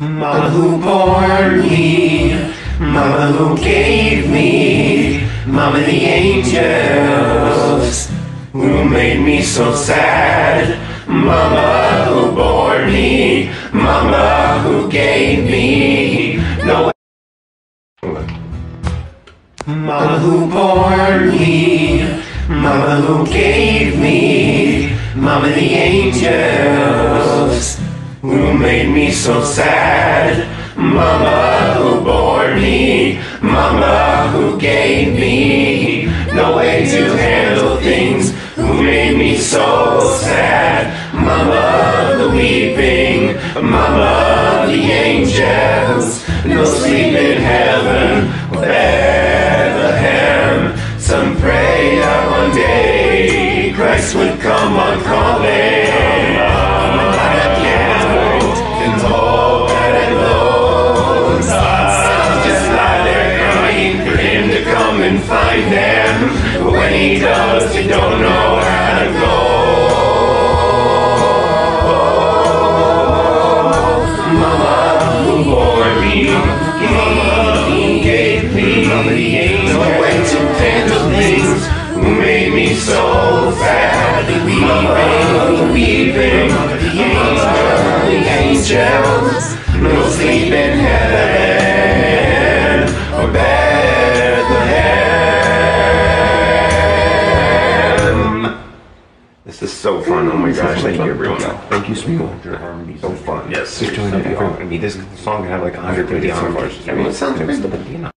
Mama who bore me, Mama who gave me, Mama the angels who made me so sad. Mama who bore me, Mama who gave me no. Mama who bore me, Mama who gave me, Mama the angels who made me so sad. Mama who bore me, Mama who gave me no way to handle things, who made me so sad. Mama the weeping, Mama the angels, no sleep in heaven, to come and find them. But when he does, they don't know how to go. Mama who bore me, Mama gave me, Mama the angel, no way to handle things, angels, no sleep in heaven or Bethlehem. This is so fun. Oh my gosh, thank you everyone. Thank you, Smee. So fun. Yes. Just join everyone. I mean, this song can have like 150 hours. I mean, it sounds great.